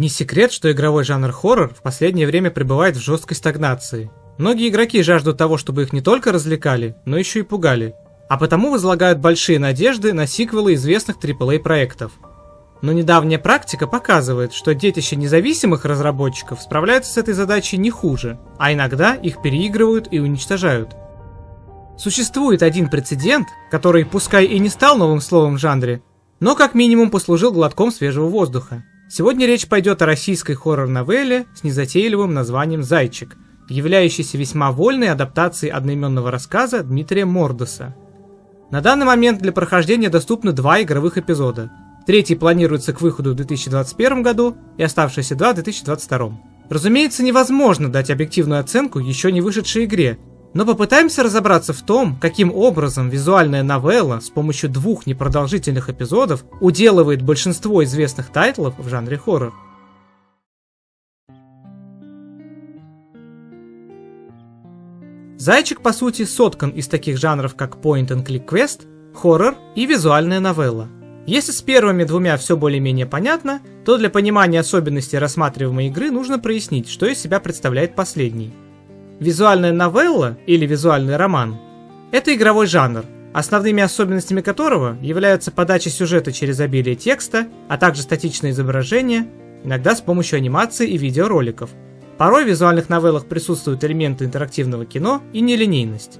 Не секрет, что игровой жанр хоррор в последнее время пребывает в жесткой стагнации. Многие игроки жаждут того, чтобы их не только развлекали, но еще и пугали. А потому возлагают большие надежды на сиквелы известных AAA проектов. Но недавняя практика показывает, что детище независимых разработчиков справляются с этой задачей не хуже, а иногда их переигрывают и уничтожают. Существует один прецедент, который пускай и не стал новым словом в жанре, но как минимум послужил глотком свежего воздуха. Сегодня речь пойдет о российской хоррор-новелле с незатейливым названием «Зайчик», являющейся весьма вольной адаптацией одноименного рассказа Дмитрия Мордоса. На данный момент для прохождения доступны два игровых эпизода. Третий планируется к выходу в 2021 году и оставшиеся два в 2022. Разумеется, невозможно дать объективную оценку еще не вышедшей игре, но попытаемся разобраться в том, каким образом визуальная новелла с помощью двух непродолжительных эпизодов уделывает большинство известных тайтлов в жанре хоррор. Зайчик, по сути, соткан из таких жанров, как point-and-click quest, хоррор и визуальная новелла. Если с первыми двумя все более-менее понятно, то для понимания особенностей рассматриваемой игры нужно прояснить, что из себя представляет последний – Визуальная новелла или визуальный роман – это игровой жанр, основными особенностями которого являются подача сюжета через обилие текста, а также статичное изображение, иногда с помощью анимации и видеороликов. Порой в визуальных новеллах присутствуют элементы интерактивного кино и нелинейность.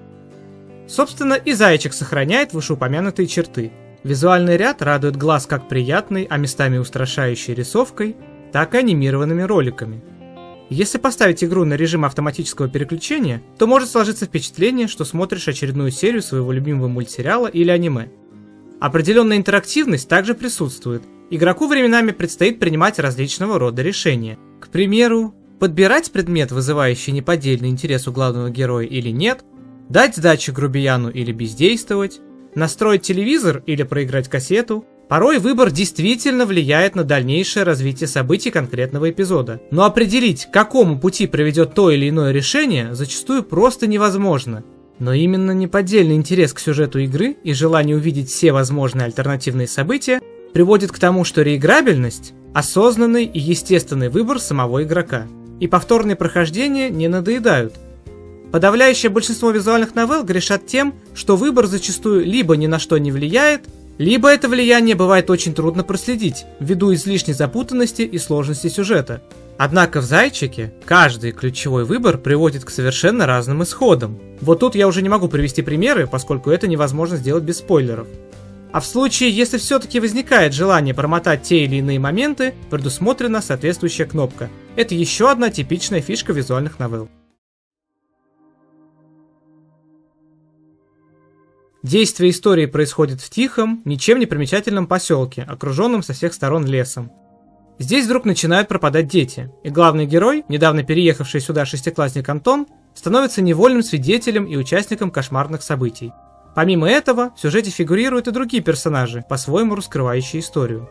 Собственно, и «Зайчик» сохраняет вышеупомянутые черты. Визуальный ряд радует глаз как приятной, а местами устрашающей рисовкой, так и анимированными роликами – если поставить игру на режим автоматического переключения, то может сложиться впечатление, что смотришь очередную серию своего любимого мультсериала или аниме. Определенная интерактивность также присутствует. Игроку временами предстоит принимать различного рода решения. К примеру, подбирать предмет, вызывающий неподдельный интерес у главного героя или нет, дать сдачу грубияну или бездействовать, настроить телевизор или проиграть кассету, Порой выбор действительно влияет на дальнейшее развитие событий конкретного эпизода. Но определить, к какому пути приведет то или иное решение, зачастую просто невозможно. Но именно неподдельный интерес к сюжету игры и желание увидеть все возможные альтернативные события приводит к тому, что реиграбельность – осознанный и естественный выбор самого игрока. И повторные прохождения не надоедают. Подавляющее большинство визуальных новелл грешат тем, что выбор зачастую либо ни на что не влияет, либо это влияние бывает очень трудно проследить, ввиду излишней запутанности и сложности сюжета. Однако в «Зайчике» каждый ключевой выбор приводит к совершенно разным исходам. Вот тут я уже не могу привести примеры, поскольку это невозможно сделать без спойлеров. А в случае, если все-таки возникает желание промотать те или иные моменты, предусмотрена соответствующая кнопка. Это еще одна типичная фишка визуальных новелл. Действие истории происходит в тихом, ничем не примечательном поселке, окруженном со всех сторон лесом. Здесь вдруг начинают пропадать дети, и главный герой, недавно переехавший сюда шестиклассник Антон, становится невольным свидетелем и участником кошмарных событий. Помимо этого, в сюжете фигурируют и другие персонажи, по-своему раскрывающие историю.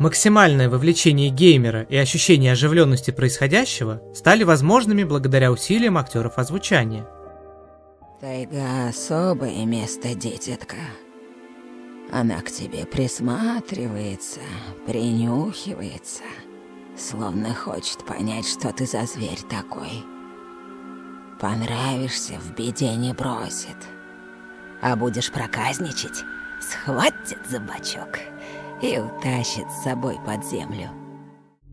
Максимальное вовлечение геймера и ощущение оживленности происходящего стали возможными благодаря усилиям актеров озвучания – Тайга — особое место, дитятка. Она к тебе присматривается, принюхивается, словно хочет понять, что ты за зверь такой. Понравишься, в беде не бросит. А будешь проказничать, схватит за бочок и утащит с собой под землю.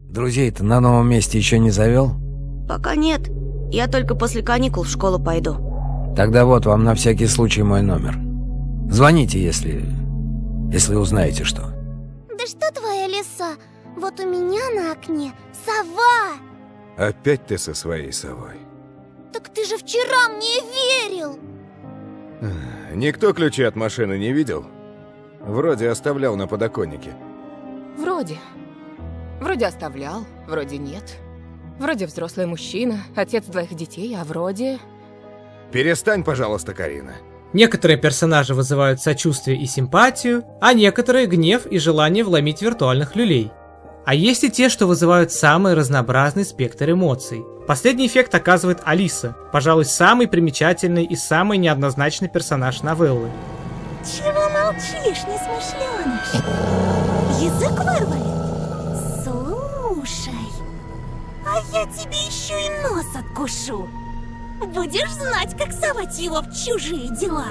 Друзей ты на новом месте еще не завел? Пока нет. Я только после каникул в школу пойду. Тогда вот вам на всякий случай мой номер. Звоните, если... если узнаете что. Да что твоя лиса? Вот у меня на окне сова! Опять ты со своей совой. Так ты же вчера мне верил! Никто ключи от машины не видел? Вроде оставлял на подоконнике. Вроде. Вроде оставлял, вроде нет. Вроде взрослый мужчина, отец двоих детей, а вроде... Перестань, пожалуйста, Карина. Некоторые персонажи вызывают сочувствие и симпатию, а некоторые гнев и желание вломить виртуальных люлей. А есть и те, что вызывают самый разнообразный спектр эмоций. Последний эффект оказывает Алиса, пожалуй, самый примечательный и самый неоднозначный персонаж новеллы. Чего молчишь, несмышленыш? Язык вырвали? Слушай, а я тебе еще и нос откушу. Будешь знать, как совать его в чужие дела.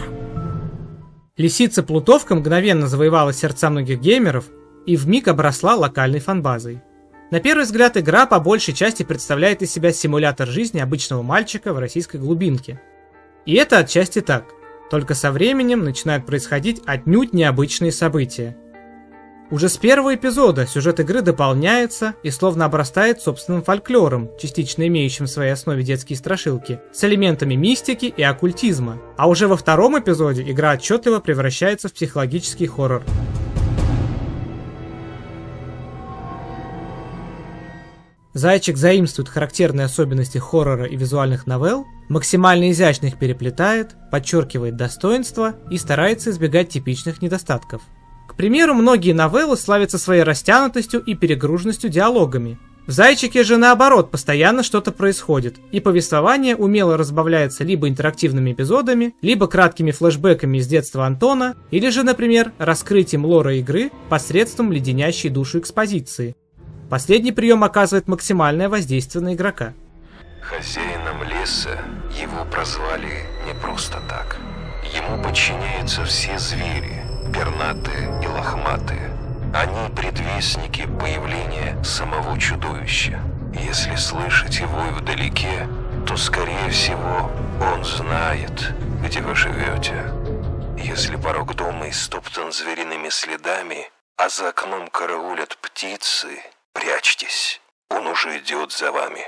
Лисица-плутовка мгновенно завоевала сердца многих геймеров и вмиг обросла локальной фанбазой. На первый взгляд игра по большей части представляет из себя симулятор жизни обычного мальчика в российской глубинке. И это отчасти так, только со временем начинают происходить отнюдь необычные события. Уже с первого эпизода сюжет игры дополняется и словно обрастает собственным фольклором, частично имеющим в своей основе детские страшилки, с элементами мистики и оккультизма. А уже во втором эпизоде игра отчетливо превращается в психологический хоррор. Зайчик заимствует характерные особенности хоррора и визуальных новелл, максимально изящно их переплетает, подчеркивает достоинства и старается избегать типичных недостатков. К примеру, многие новеллы славятся своей растянутостью и перегруженностью диалогами. В «Зайчике» же наоборот постоянно что-то происходит, и повествование умело разбавляется либо интерактивными эпизодами, либо краткими флешбеками из детства Антона, или же, например, раскрытием лора игры посредством леденящей душу экспозиции, Последний прием оказывает максимальное воздействие на игрока. Хозяином леса его прозвали не просто так. Ему подчиняются все звери, пернатые и лохматые. Они предвестники появления самого чудовища. Если слышать его вдалеке, то, скорее всего, он знает, где вы живете. Если порог дома истоптан звериными следами, а за окном караулят птицы, Прячьтесь, он уже идет за вами.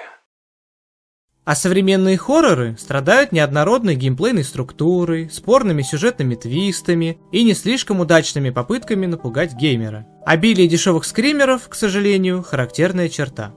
А современные хорроры страдают неоднородной геймплейной структурой, спорными сюжетными твистами и не слишком удачными попытками напугать геймера. Обилие дешевых скримеров, к сожалению, характерная черта.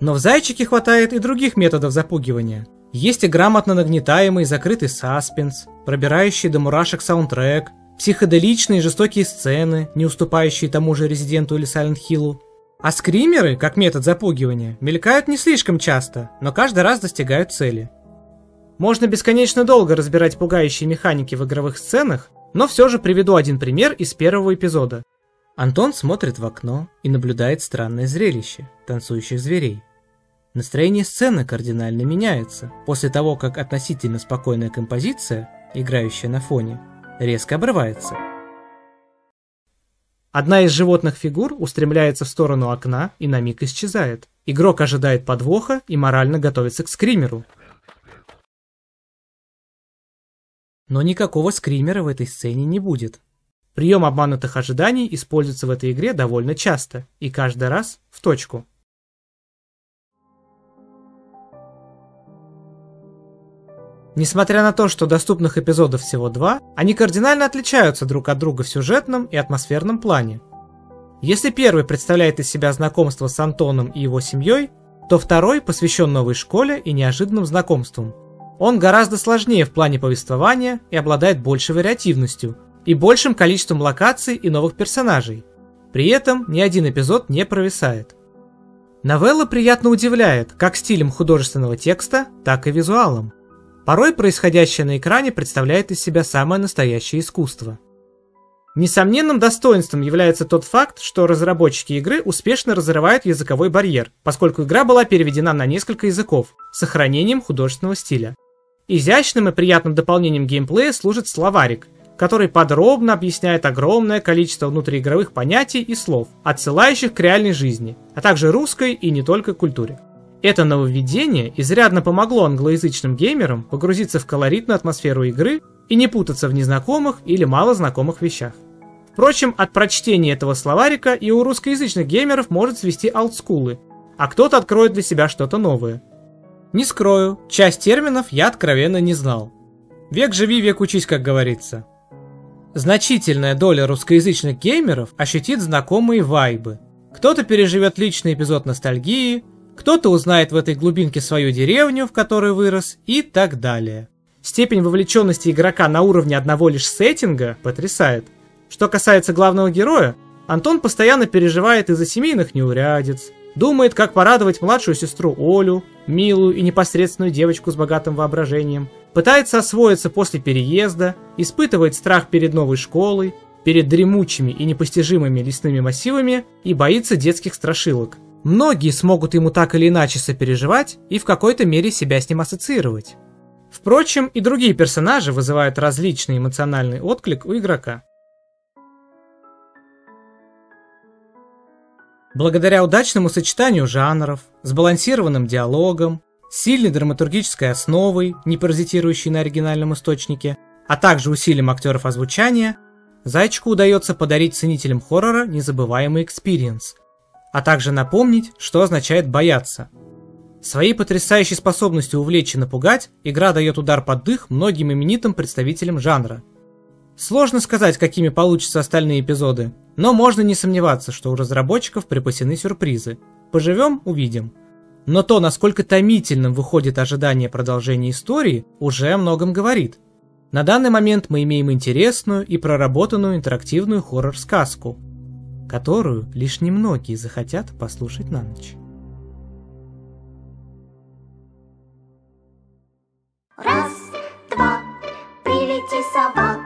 Но в «Зайчике» хватает и других методов запугивания. Есть и грамотно нагнетаемый закрытый саспенс, пробирающий до мурашек саундтрек, психоделичные жестокие сцены, не уступающие тому же Резиденту или Silent Hill'у, а скримеры, как метод запугивания, мелькают не слишком часто, но каждый раз достигают цели. Можно бесконечно долго разбирать пугающие механики в игровых сценах, но все же приведу один пример из первого эпизода. Антон смотрит в окно и наблюдает странное зрелище – танцующих зверей. Настроение сцены кардинально меняется после того, как относительно спокойная композиция, играющая на фоне, резко обрывается – Одна из животных фигур устремляется в сторону окна и на миг исчезает. Игрок ожидает подвоха и морально готовится к скримеру. Но никакого скримера в этой сцене не будет. Прием обманутых ожиданий используется в этой игре довольно часто, и каждый раз в точку. Несмотря на то, что доступных эпизодов всего два, они кардинально отличаются друг от друга в сюжетном и атмосферном плане. Если первый представляет из себя знакомство с Антоном и его семьей, то второй посвящен новой школе и неожиданным знакомствам. Он гораздо сложнее в плане повествования и обладает большей вариативностью и большим количеством локаций и новых персонажей. При этом ни один эпизод не провисает. Новелла приятно удивляет как стилем художественного текста, так и визуалом. Порой происходящее на экране представляет из себя самое настоящее искусство. Несомненным достоинством является тот факт, что разработчики игры успешно разрывают языковой барьер, поскольку игра была переведена на несколько языков, с сохранением художественного стиля. Изящным и приятным дополнением геймплея служит словарик, который подробно объясняет огромное количество внутриигровых понятий и слов, отсылающих к реальной жизни, а также русской и не только культуре. Это нововведение изрядно помогло англоязычным геймерам погрузиться в колоритную атмосферу игры и не путаться в незнакомых или малознакомых вещах. Впрочем, от прочтения этого словарика и у русскоязычных геймеров может свести олдскулы, а кто-то откроет для себя что-то новое. Не скрою, часть терминов я откровенно не знал. Век живи, век учись, как говорится. Значительная доля русскоязычных геймеров ощутит знакомые вайбы. Кто-то переживет личный эпизод ностальгии, кто-то узнает в этой глубинке свою деревню, в которой вырос, и так далее. Степень вовлеченности игрока на уровне одного лишь сеттинга потрясает. Что касается главного героя, Антон постоянно переживает из-за семейных неурядиц, думает, как порадовать младшую сестру Олю, милую и непосредственную девочку с богатым воображением, пытается освоиться после переезда, испытывает страх перед новой школой, перед дремучими и непостижимыми лесными массивами и боится детских страшилок – Многие смогут ему так или иначе сопереживать и в какой-то мере себя с ним ассоциировать. Впрочем, и другие персонажи вызывают различный эмоциональный отклик у игрока. Благодаря удачному сочетанию жанров, сбалансированным диалогом, сильной драматургической основой, не паразитирующей на оригинальном источнике, а также усилиям актеров озвучания, Зайчику удается подарить ценителям хоррора незабываемый experience, а также напомнить, что означает бояться. Своей потрясающей способностью увлечь и напугать, игра дает удар под дых многим именитым представителям жанра. Сложно сказать, какими получатся остальные эпизоды, но можно не сомневаться, что у разработчиков припасены сюрпризы. Поживем – увидим. Но то, насколько томительным выходит ожидание продолжения истории, уже о многом говорит. На данный момент мы имеем интересную и проработанную интерактивную хоррор-сказку, которую лишь немногие захотят послушать на ночь. Раз, два, прилети сова.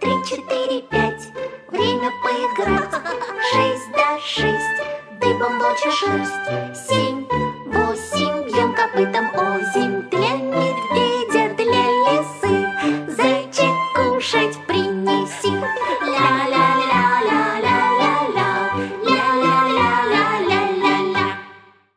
Три, четыре, пять, время поиграть. Шесть, да, шесть, дыбом волчья шерсть. Семь, восемь, бьем копытом озимь.